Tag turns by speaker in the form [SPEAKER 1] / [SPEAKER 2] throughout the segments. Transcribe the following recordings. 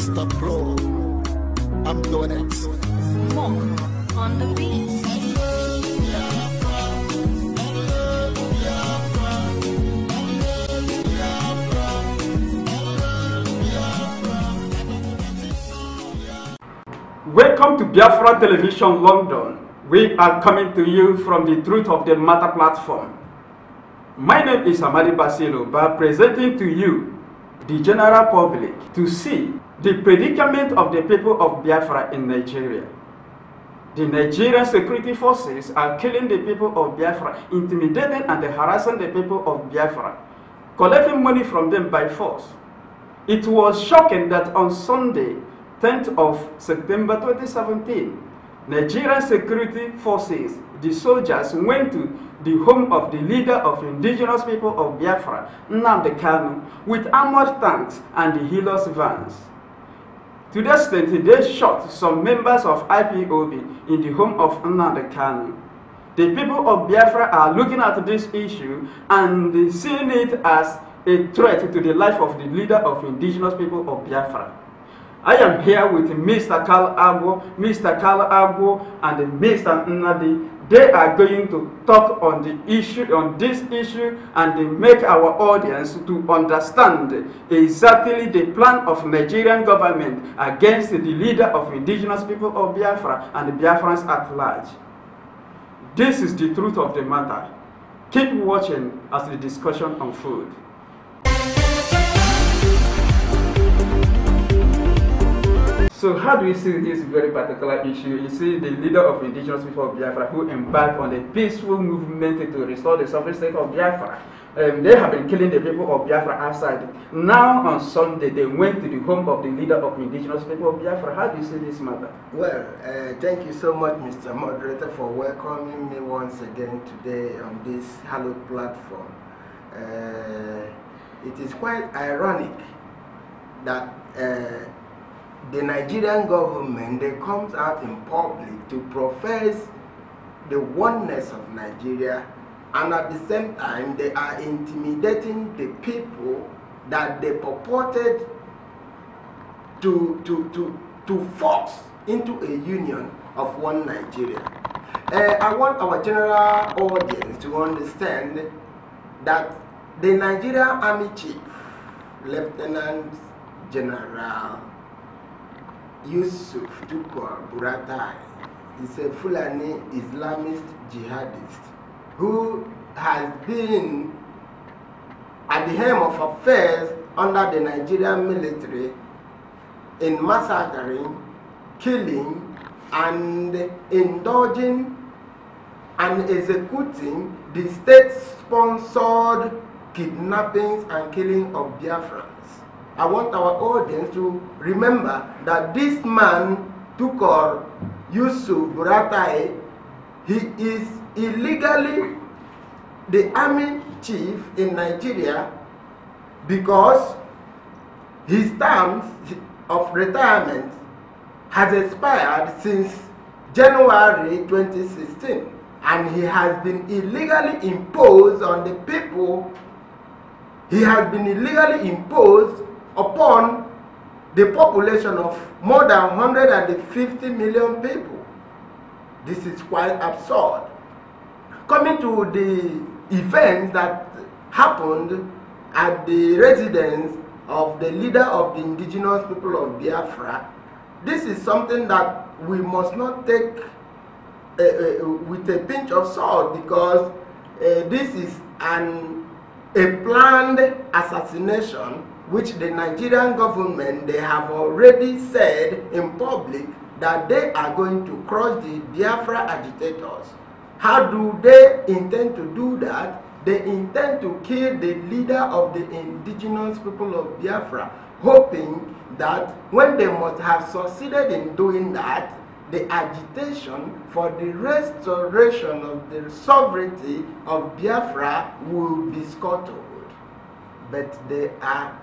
[SPEAKER 1] Mr. Pro. I'm doing it.
[SPEAKER 2] More on the beat.
[SPEAKER 3] Welcome to Biafra Television London. We are coming to you from the Truth of the Matter platform. My name is Amadi Basilo, but presenting to you the general public to see the predicament of the people of Biafra in Nigeria. The Nigerian security forces are killing the people of Biafra, intimidating and harassing the people of Biafra, collecting money from them by force. It was shocking that on Sunday, 10th of September 2017, Nigerian security forces, the soldiers, went to the home of the leader of indigenous people of Biafra, Nnamdi Kanu, with armored tanks and the Hilux vans. To the extent they shot some members of IPOB in the home of Nnamdi Kanu. The people of Biafra are looking at this issue and seeing it as a threat to the life of the leader of indigenous people of Biafra. I am here with Mr. Carl Agbo, Mr. Carl Agbo, and Mr. Nnadi. They are going to talk on the issue, on this issue, and they make our audience to understand exactly the plan of Nigerian government against the leader of indigenous people of Biafra and Biafrans at large. This is the truth of the matter. Keep watching as the discussion unfolds. So how do you see this very particular issue? You see the leader of indigenous people of Biafra who embarked on a peaceful movement to restore the sovereign state of Biafra. Um, they have been killing the people of Biafra outside. Now on Sunday they went to the home of the leader of indigenous people of Biafra. How do you see this matter?
[SPEAKER 4] Well, uh, thank you so much, Mr. Moderator, for welcoming me once again today on this hallowed platform. Uh, it is quite ironic that uh, the Nigerian government they comes out in public to profess the oneness of Nigeria and at the same time they are intimidating the people that they purported to to to to force into a union of one Nigeria. Uh, I want our general audience to understand that the Nigerian Army Chief, Lieutenant General Yusuf Tukur Buratai is a Fulani Islamist jihadist who has been at the helm of affairs under the Nigerian military in massacring, killing, and indulging and executing the state-sponsored kidnappings and killing of Biafrans. I want our audience to remember that this man, Tukur Yusuf Buratai, he is illegally the army chief in Nigeria because his terms of retirement has expired since January 2016 and he has been illegally imposed on the people. He has been illegally imposed upon the population of more than 150 million people. This is quite absurd. Coming to the events that happened at the residence of the leader of the indigenous people of Biafra, this is something that we must not take uh, uh, with a pinch of salt because uh, this is an a planned assassination which the Nigerian government they have already said in public that they are going to crush the Biafra agitators. How do they intend to do that? They intend to kill the leader of the indigenous people of Biafra, hoping that when they must have succeeded in doing that, the agitation for the restoration of the sovereignty of Biafra will be scuttled. But they are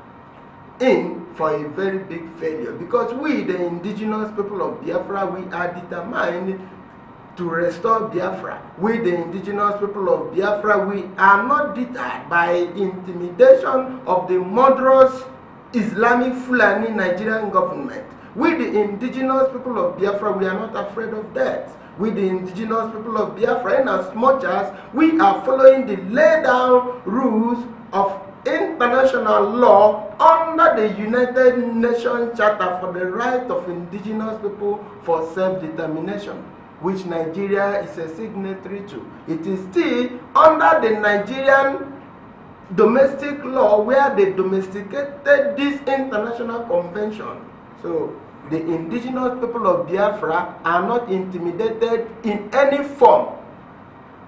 [SPEAKER 4] in for a very big failure because we, the indigenous people of Biafra, we are determined to restore Biafra. We, the indigenous people of Biafra, we are not deterred by intimidation of the murderous Islamic Fulani Nigerian government. We, the indigenous people of Biafra, we are not afraid of death. We, the indigenous people of Biafra, in as much as we are following the laid down rules of international law under the United Nations Charter for the Right of Indigenous People for Self-Determination, which Nigeria is a signatory to. It is still under the Nigerian domestic law where they domesticated this international convention. So the indigenous people of Biafra are not intimidated in any form.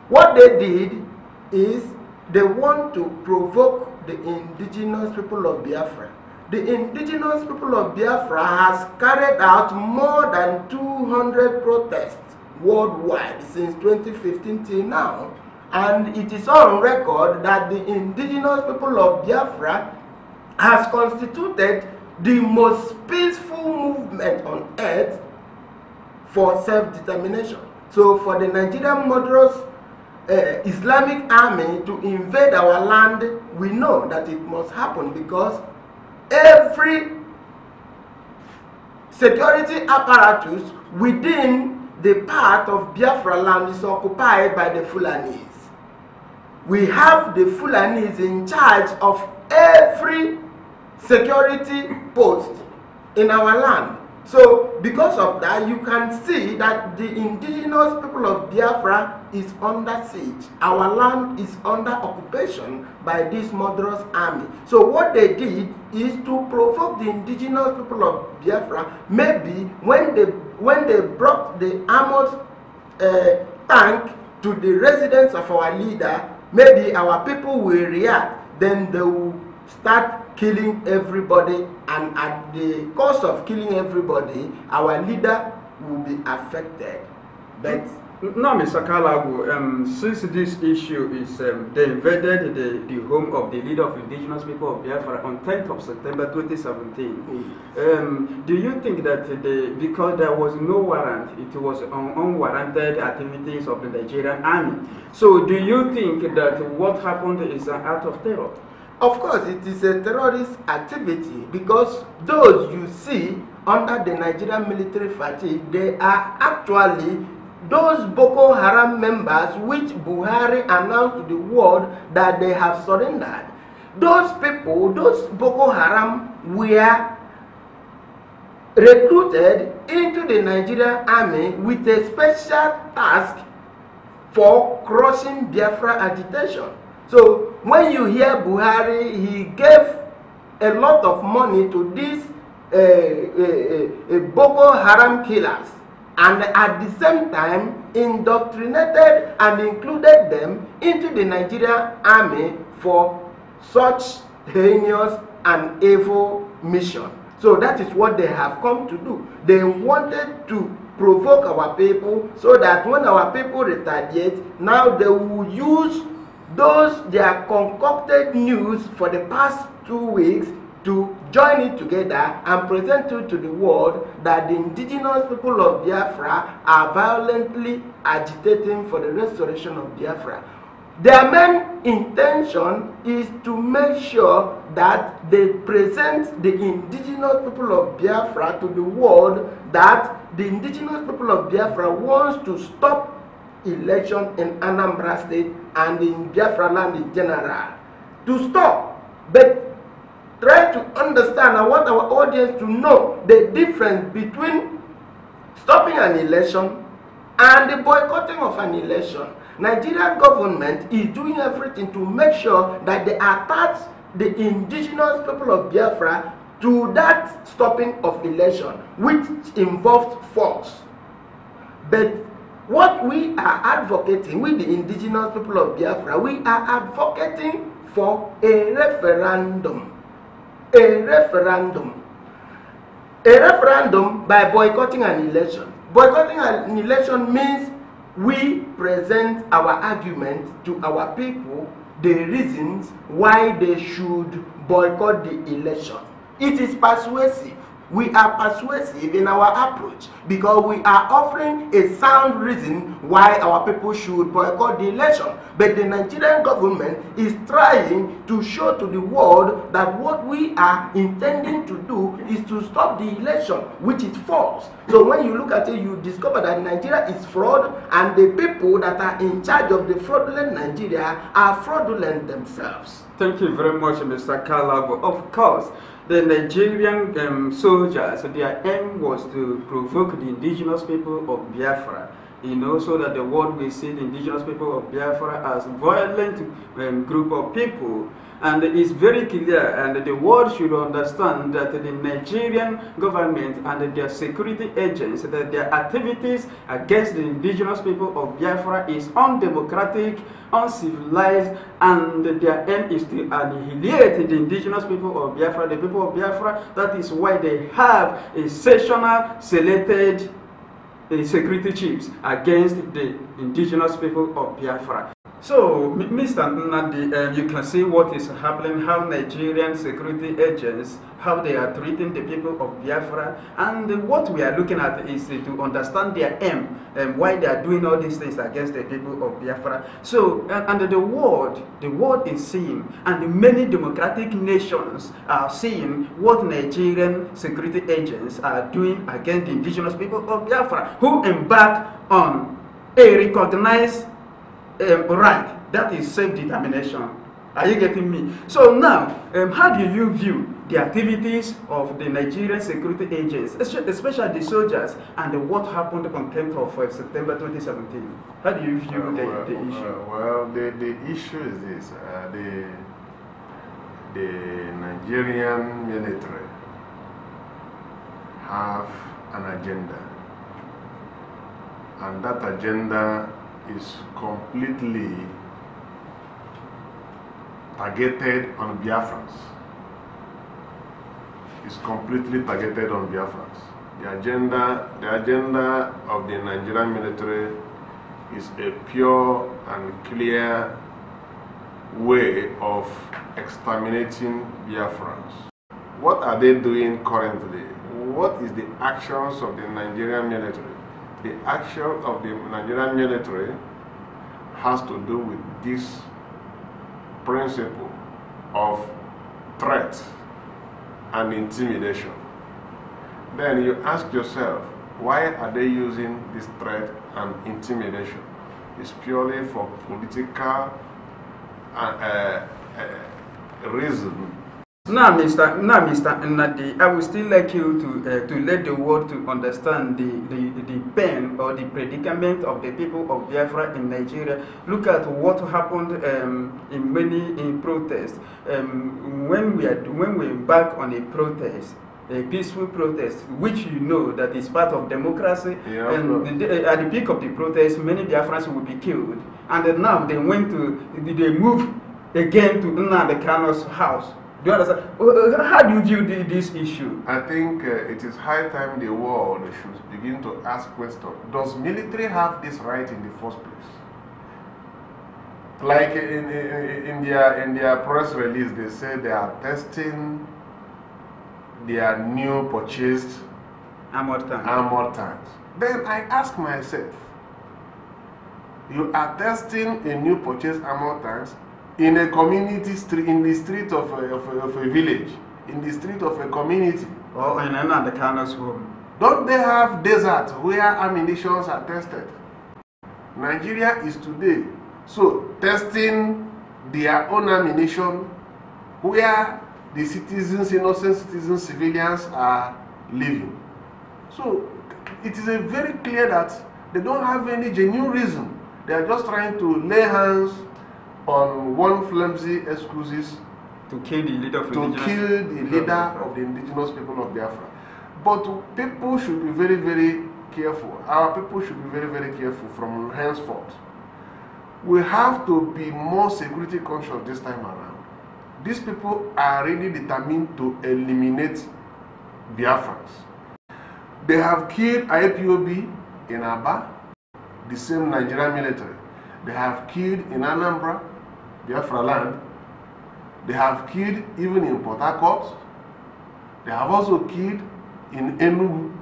[SPEAKER 4] What they did is they want to provoke the indigenous people of Biafra. The indigenous people of Biafra has carried out more than 200 protests worldwide since 2015 till now. And it is on record that the indigenous people of Biafra has constituted the most peaceful movement on earth for self-determination. So for the Nigerian murderous uh, Islamic army to invade our land, we know that it must happen because every security apparatus within the part of Biafra land is occupied by the Fulanis. We have the Fulanis in charge of every security post in our land. So, because of that, you can see that the indigenous people of Biafra is under siege. Our land is under occupation by this murderous army. So, what they did is to provoke the indigenous people of Biafra. Maybe when they when they brought the armored uh, tank to the residence of our leader, maybe our people will react. Then they will start killing everybody and at the cost of killing everybody our leader will be affected but
[SPEAKER 3] now mr kalagu um, since this issue is um, they invaded the, the home of the leader of indigenous people of biafra on 10th of september 2017
[SPEAKER 4] mm.
[SPEAKER 3] um, do you think that the because there was no warrant it was un unwarranted activities of the nigerian army so do you think that what happened is an act of terror
[SPEAKER 4] Of course, it is a terrorist activity because those you see under the Nigerian military fatigue, they are actually those Boko Haram members which Buhari announced to the world that they have surrendered. Those people, those Boko Haram were recruited into the Nigerian army with a special task for crushing Biafra agitation. So when you hear Buhari, he gave a lot of money to these uh, uh, uh, Boko Haram killers and at the same time indoctrinated and included them into the Nigerian army for such heinous and evil mission. So that is what they have come to do. They wanted to provoke our people so that when our people retaliate, now they will use those their concocted news for the past two weeks to join it together and present it to the world that the indigenous people of Biafra are violently agitating for the restoration of Biafra. Their main intention is to make sure that they present the indigenous people of Biafra to the world that the indigenous people of Biafra wants to stop election in Anambra State and in Biafra land in general to stop. But try to understand I want our audience to know the difference between stopping an election and the boycotting of an election. Nigerian government is doing everything to make sure that they attach the indigenous people of Biafra to that stopping of election, which involved force. But what we are advocating, we the indigenous people of Biafra, we are advocating for a referendum. A referendum. A referendum by boycotting an election. Boycotting an election means we present our argument to our people the reasons why they should boycott the election. It is persuasive. We are persuasive in our approach because we are offering a sound reason why our people should boycott the election. But the Nigerian government is trying to show to the world that what we are intending to do is to stop the election, which is false. So when you look at it, you discover that Nigeria is fraud and the people that are in charge of the fraudulent Nigeria are fraudulent themselves.
[SPEAKER 3] Thank you very much, Mr. Kalabo. Of course, the Nigerian um, soldiers, their aim was to provoke the indigenous people of Biafra you know, so that the world will see the indigenous people of Biafra as violent um, group of people. And it's very clear, and the world should understand that the Nigerian government and their security agents, that their activities against the indigenous people of Biafra is undemocratic, uncivilized, and their aim is to annihilate the indigenous people of Biafra, the people of Biafra. That is why they have a sessional selected security chiefs against the indigenous people of Biafra. So, Mr. Nnadi, uh, you can see what is happening, how Nigerian security agents, how they are treating the people of Biafra, and what we are looking at is to understand their aim and why they are doing all these things against the people of Biafra. So, and, and the world, the world is seeing, and many democratic nations are seeing what Nigerian security agents are doing against the indigenous people of Biafra, who embark on a recognized um, right. That is self-determination. Are you getting me? So now, um, how do you view the activities of the Nigerian security agents, especially the soldiers, and what happened on 10th of uh, September 2017? How do you view
[SPEAKER 5] uh,
[SPEAKER 3] the,
[SPEAKER 5] well,
[SPEAKER 3] the issue?
[SPEAKER 5] Uh, well, the, the issue is this. Uh, the, the Nigerian military have an agenda. And that agenda is completely targeted on Biafrans. Is completely targeted on Biafrans. The agenda, the agenda of the Nigerian military is a pure and clear way of exterminating Biafrans. What are they doing currently? What is the actions of the Nigerian military? The action of the Nigerian military has to do with this principle of threat and intimidation. Then you ask yourself, why are they using this threat and intimidation? It's purely for political uh, uh, uh,
[SPEAKER 3] now, Mr. Now, Mr. Nnadi, I would still like you to uh, to let the world to understand the, the, the pain or the predicament of the people of Biafra in Nigeria. Look at what happened um, in many in protests. Um, when we are when we embark on a protest, a peaceful protest, which you know that is part of democracy.
[SPEAKER 5] Yeah,
[SPEAKER 3] and the, at the peak of the protest, many Biafrans will be killed. And now they went to, they moved again to Nnamdi Kanu's house. Do you understand? Uh, how do you view the, this issue?
[SPEAKER 5] I think uh, it is high time the world should begin to ask questions. Does military have this right in the first place? Like in, in, in, their, in their press release, they say they are testing their new purchased
[SPEAKER 3] armored tanks.
[SPEAKER 5] Armored tanks. Then I ask myself, you are testing a new purchased armored tanks in a community street, in the street of a, of a, of a village, in the street of a community.
[SPEAKER 3] Or in another Kano's home.
[SPEAKER 5] Don't they have deserts where ammunitions are tested? Nigeria is today so testing their own ammunition where the citizens, innocent citizens, civilians are living. So it is a very clear that they don't have any genuine reason. They are just trying to lay hands on one flimsy excuses
[SPEAKER 3] to kill the leader of
[SPEAKER 5] to kill the leader of the indigenous people of Biafra. But people should be very, very careful. Our people should be very, very careful from henceforth. We have to be more security conscious this time around. These people are really determined to eliminate Biafrans. They have killed IPOB in Aba, the same Nigerian military. They have killed in Anambra, Biafra land. They have killed even in Port Harcourt. They have also killed in Enugu.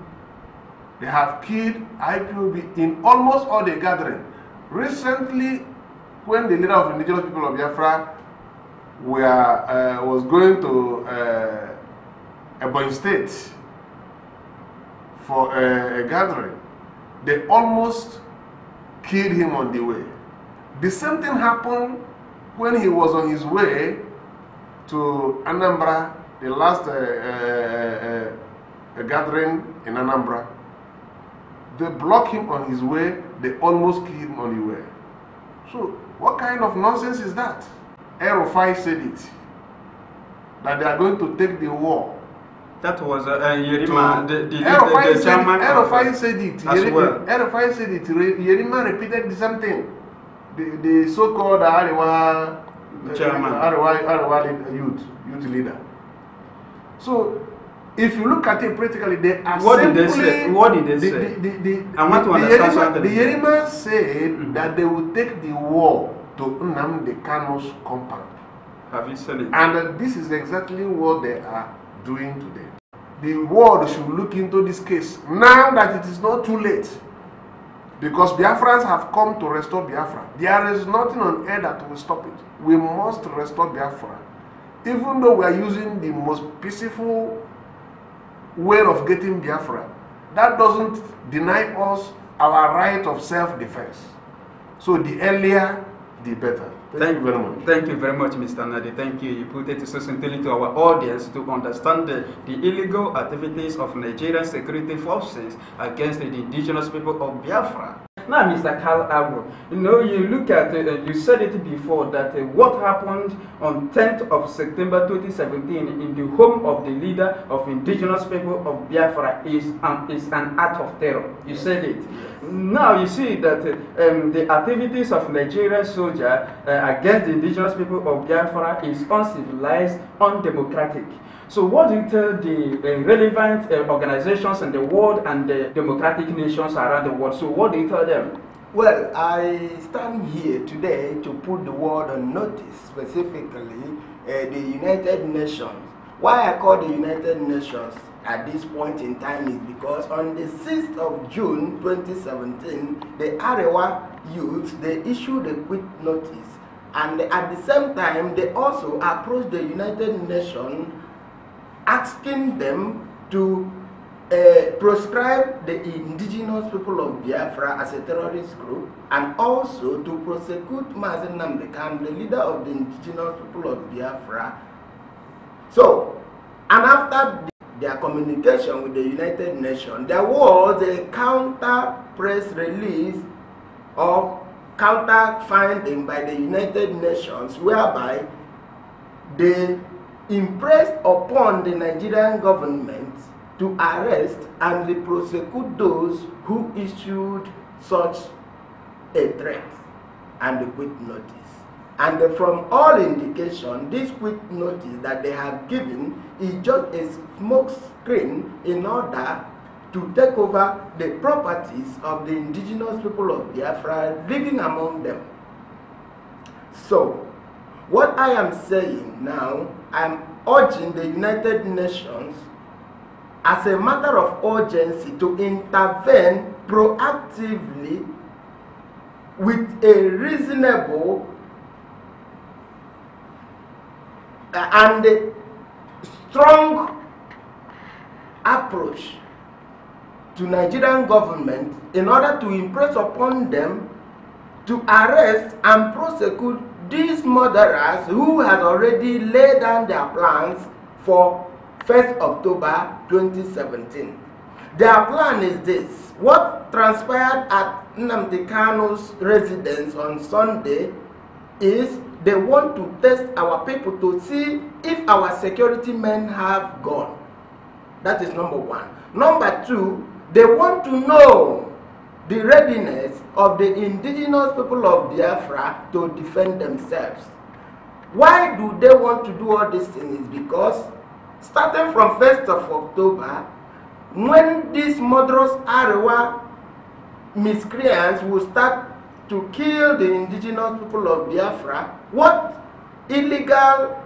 [SPEAKER 5] They have killed IPOB in almost all the gathering. Recently, when the leader of indigenous people of Biafra were, uh, was going to uh, Ebonyi State for a, a gathering, they almost killed him on the way. The same thing happened when he was on his way to Anambra, the last uh, uh, uh, gathering in Anambra. They blocked him on his way, they almost killed him on the way. So, what kind of nonsense is that? Erofai said it, that they are going to take the war.
[SPEAKER 3] That was uh, uh, Yerima,
[SPEAKER 5] to-
[SPEAKER 3] the, the, the,
[SPEAKER 5] Erofai
[SPEAKER 3] the
[SPEAKER 5] said. Erofai
[SPEAKER 3] uh,
[SPEAKER 5] said it.
[SPEAKER 3] as well.
[SPEAKER 5] Erofai said it. Yerima repeated the same thing. The, the so-called Arewa uh,
[SPEAKER 3] Chairman.
[SPEAKER 5] Arewa, Arewa lead- youth, youth leader. So, if you look at it practically, they are
[SPEAKER 3] What did they
[SPEAKER 5] simply-
[SPEAKER 3] say? What did they
[SPEAKER 5] the,
[SPEAKER 3] say?
[SPEAKER 5] The, the, the,
[SPEAKER 3] I want to
[SPEAKER 5] the,
[SPEAKER 3] understand something.
[SPEAKER 5] the Yerima said
[SPEAKER 3] Mhm.
[SPEAKER 5] that they will take the war to Nnamdi Kano's compound.
[SPEAKER 3] Have you seen it?
[SPEAKER 5] And uh, this is exactly what they are doing today. The world should look into this case now that it is not too late. Because Biafrans have come to restore Biafra. There is nothing on earth that will stop it. We must restore Biafra. Even though we are using the most peaceful way of getting Biafra, that doesn't deny us our right of self defense. So the earlier, the better. Thank, you very much.
[SPEAKER 3] Thank you very much, Mr. Nnadi. Thank you. You put it so simply to our audience to understand the, the illegal activities of Nigerian security forces against the indigenous people of Biafra. Now, Mr. Carl Agro, you know, you look at, uh, you said it before that uh, what happened on 10th of September 2017 in the home of the leader of indigenous people of Biafra is an, is an act of terror. You said it. Now you see that um, the activities of Nigerian soldier uh, against the indigenous people of Biafra is uncivilized, undemocratic. So what do you tell the uh, relevant uh, organizations in the world and the democratic nations around the world? So what do you tell them?
[SPEAKER 4] Well, I stand here today to put the world on notice, specifically uh, the United Nations. Why I call the United Nations at this point in time is because on the 6th of June 2017, the Arewa youth, they issued a quit notice. And at the same time, they also approached the United Nations asking them to uh, proscribe the indigenous people of Biafra as a terrorist group and also to prosecute Mazi Nnamdi Kanu, the leader of the indigenous people of Biafra. So, and after the- their communication with the United Nations, there was a counter press release or counter finding by the United Nations whereby they impressed upon the Nigerian government to arrest and prosecute those who issued such a threat and a quick notice. And from all indication, this quick notice that they have given is just a smoke screen in order to take over the properties of the indigenous people of Biafra living among them. So, what I am saying now, I'm urging the United Nations as a matter of urgency to intervene proactively with a reasonable uh, and strong approach to Nigerian government in order to impress upon them to arrest and prosecute these murderers who has already laid down their plans for 1st October 2017. Their plan is this. What transpired at Nnamdi Kanu's residence on Sunday is they want to test our people to see if our security men have gone. That is number one. Number two, they want to know the readiness of the indigenous people of Biafra to defend themselves. Why do they want to do all these things? Because starting from 1st of October, when these murderous Arewa miscreants will start to kill the indigenous people of Biafra, what illegal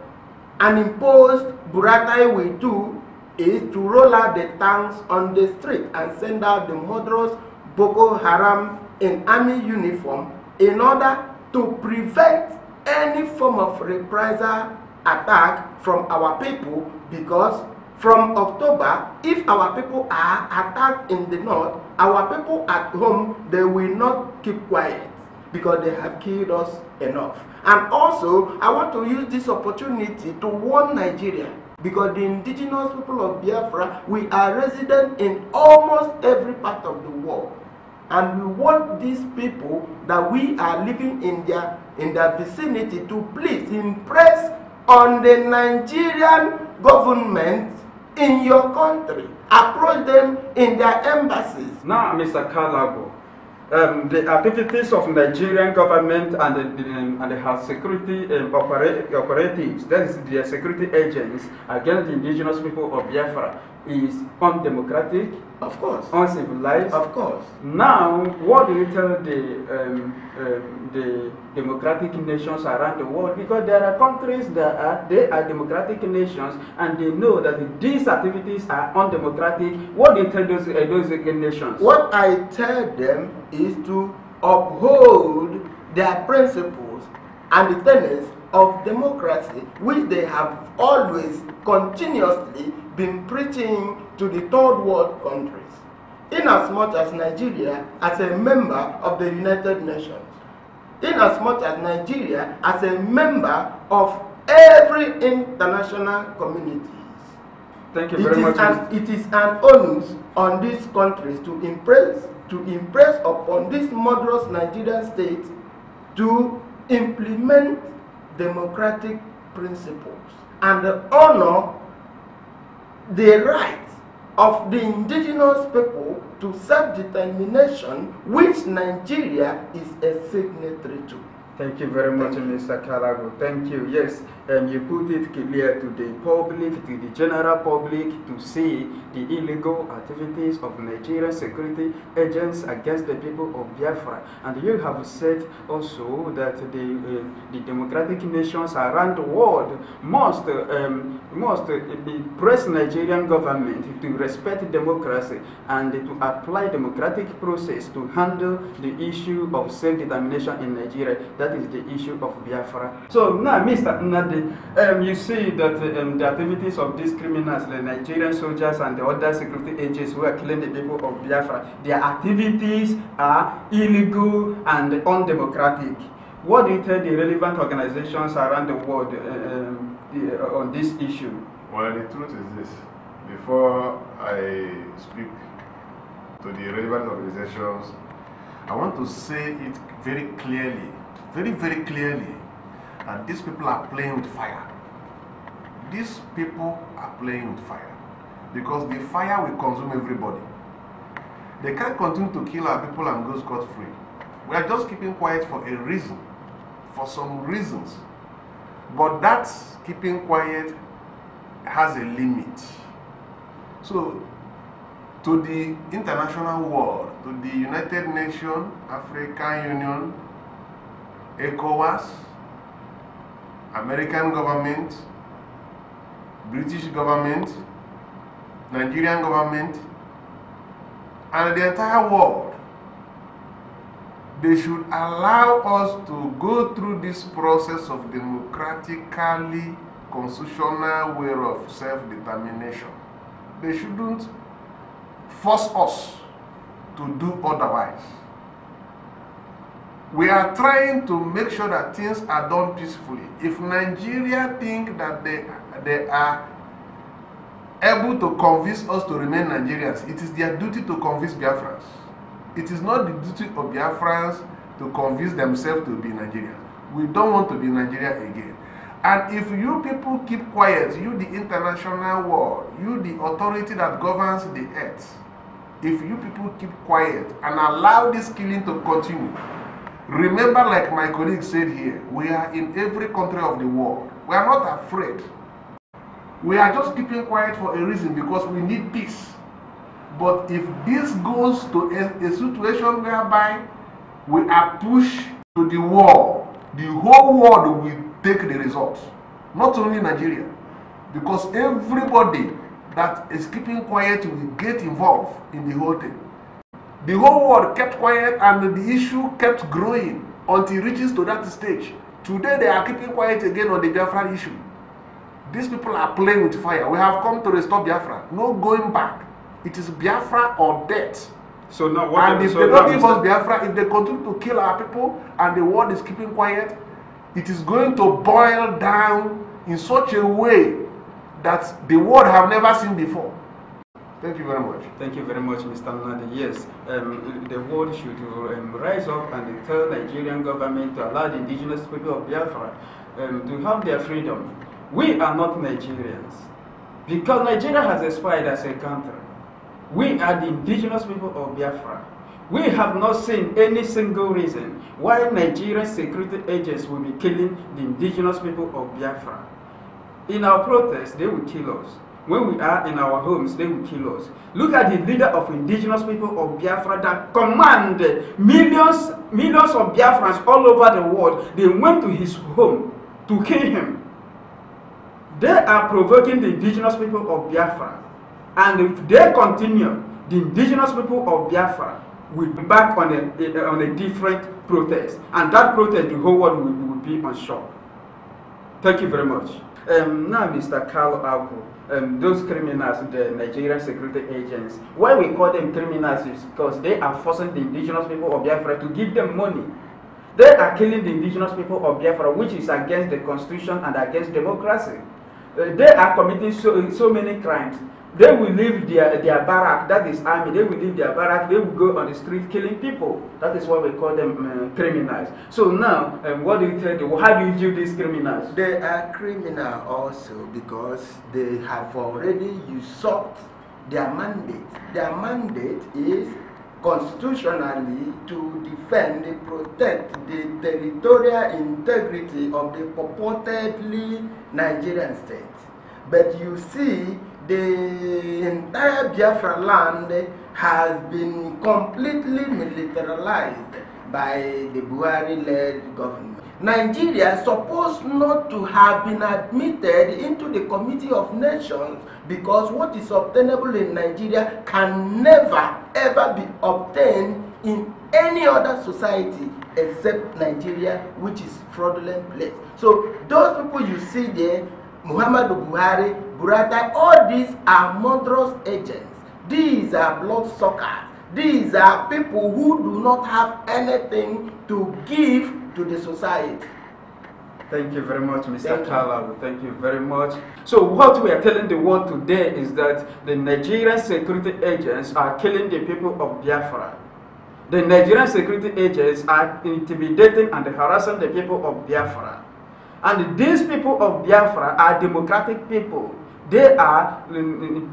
[SPEAKER 4] and imposed Buratai will do is to roll out the tanks on the street and send out the murderous Boko Haram in army uniform in order to prevent any form of reprisal attack from our people because from October, if our people are attacked in the north, our people at home, they will not keep quiet because they have killed us enough. And also, I want to use this opportunity to warn Nigeria because the indigenous people of Biafra, we are resident in almost every part of the world. And we want these people that we are living in their, in their vicinity to please impress on the Nigerian government in your country. Approach them in their embassies.
[SPEAKER 3] Now, Mr. Kalago, um, the activities of Nigerian government and the, the, and the security um, operatives, that is the security agents against the indigenous people of Biafra, is undemocratic,
[SPEAKER 4] Of course.
[SPEAKER 3] uncivilized.
[SPEAKER 4] Of course.
[SPEAKER 3] Now, what do you tell the, um, um, the democratic nations around the world? Because there are countries that are, they are democratic nations and they know that these activities are undemocratic. What do you tell those, uh, those nations?
[SPEAKER 4] What I tell them is to uphold their principles and the tenets of democracy, which they have always continuously been preaching to the third world countries. Inasmuch as much as Nigeria, as a member of the United Nations, inasmuch as much as Nigeria, as a member of every international community,
[SPEAKER 3] Thank you very
[SPEAKER 4] is
[SPEAKER 3] much.
[SPEAKER 4] an it is an onus on these countries to impress to impress upon this murderous Nigerian state to implement democratic principles and honor the right of the indigenous people to self-determination which Nigeria is a signatory to.
[SPEAKER 3] Thank you very much. Mr. Kalago. Thank you. Yes, um, you put it clear to the public, to the general public, to see the illegal activities of Nigerian security agents against the people of Biafra. And you have said also that the, uh, the democratic nations around the world must, um, must uh, press Nigerian government to respect democracy and to apply democratic process to handle the issue of self-determination in Nigeria. That is the issue of Biafra. So now, Mr. Nnadi, um, you see that um, the activities of these criminals, the Nigerian soldiers and the other security agents who are killing the people of Biafra, their activities are illegal and undemocratic. What do you tell the relevant organizations around the world uh, um, on this issue?
[SPEAKER 5] Well, the truth is this. Before I speak to the relevant organizations, I want to say it very clearly, very, very clearly, that these people are playing with fire. These people are playing with fire because the fire will consume everybody. They can't continue to kill our people and go scot free. We are just keeping quiet for a reason, for some reasons. But that keeping quiet has a limit. So, to the international world, to the United Nations, African Union, ECOWAS, American government, British government, Nigerian government, and the entire world, they should allow us to go through this process of democratically constitutional way of self-determination. They shouldn't force us to do otherwise. We are trying to make sure that things are done peacefully. If Nigeria think that they, they are able to convince us to remain Nigerians, it is their duty to convince Biafrans. It is not the duty of Biafrans to convince themselves to be Nigerians. We don't want to be Nigeria again. And if you people keep quiet, you the international world, you the authority that governs the earth, if you people keep quiet and allow this killing to continue, remember like my colleague said here, we are in every country of the world. We are not afraid. We are just keeping quiet for a reason because we need peace. But if this goes to a, a situation whereby we are pushed to the wall, the whole world will take the results. Not only Nigeria. Because everybody that is keeping quiet will get involved in the whole thing. The whole world kept quiet and the issue kept growing until it reaches to that stage. Today they are keeping quiet again on the Biafra issue. These people are playing with fire. We have come to restore Biafra. No going back. It is Biafra or death.
[SPEAKER 3] So now what
[SPEAKER 5] And if
[SPEAKER 3] so
[SPEAKER 5] they don't give us Biafra, if they continue to kill our people and the world is keeping quiet, it is going to boil down in such a way that the world have never seen before. Thank you very much.
[SPEAKER 3] Thank you very much, Mr. Nnadi. Yes, um, the world should um, rise up and tell Nigerian government to allow the indigenous people of Biafra um, to have their freedom. We are not Nigerians because Nigeria has expired as a country. We are the indigenous people of Biafra. We have not seen any single reason why Nigerian security agents will be killing the indigenous people of Biafra. In our protest, they will kill us. When we are in our homes, they will kill us. Look at the leader of indigenous people of Biafra that commanded millions, millions of Biafrans all over the world. They went to his home to kill him. They are provoking the indigenous people of Biafra. And if they continue, the indigenous people of Biafra will be back on a, on a different protest. And that protest, the whole world will, will be on shock. Thank you very much. Um, now, Mr. Carl Alco, um, those criminals, the Nigerian security agents, why we call them criminals is because they are forcing the indigenous people of Biafra to give them money. They are killing the indigenous people of Biafra, which is against the constitution and against democracy. Uh, they are committing so, so many crimes. They will leave their, their barrack, that is army, they will leave their barrack, they will go on the street killing people. That is why we call them uh, criminals. So now, um, what do you tell them? How do you view these criminals?
[SPEAKER 4] They are criminal also because they have already usurped their mandate. Their mandate is constitutionally to defend protect the territorial integrity of the purportedly Nigerian state. But you see, the entire Biafra land has been completely militarized by the Buhari-led government. Nigeria is supposed not to have been admitted into the Committee of Nations because what is obtainable in Nigeria can never ever be obtained in any other society except Nigeria, which is fraudulent place. So those people you see there, Muhammadu Buhari, Burata, all these are murderous agents. These are bloodsuckers. These are people who do not have anything to give to the society.
[SPEAKER 3] Thank you very much, Mr. Kalawu. Thank you very much. So what we are telling the world today is that the Nigerian security agents are killing the people of Biafra. The Nigerian security agents are intimidating and harassing the people of Biafra. And these people of Biafra are democratic people. They are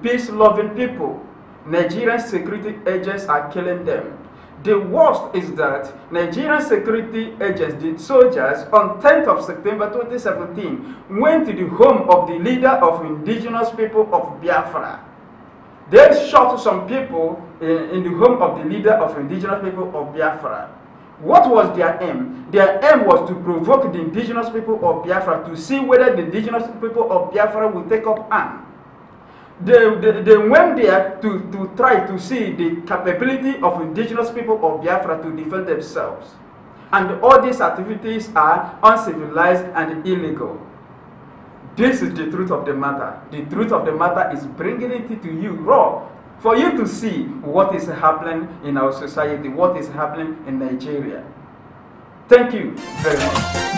[SPEAKER 3] peace-loving people. Nigerian security agents are killing them. The worst is that Nigerian security agents, the soldiers, on 10th of September 2017, went to the home of the leader of indigenous people of Biafra. They shot some people in, in the home of the leader of indigenous people of Biafra. What was their aim? Their aim was to provoke the indigenous people of Biafra to see whether the indigenous people of Biafra will take up arms. They, they, they went there to, to try to see the capability of indigenous people of Biafra to defend themselves. And all these activities are uncivilized and illegal. This is the truth of the matter. The truth of the matter is bringing it to you raw for you to see what is happening in our society, what is happening in Nigeria. Thank you very much.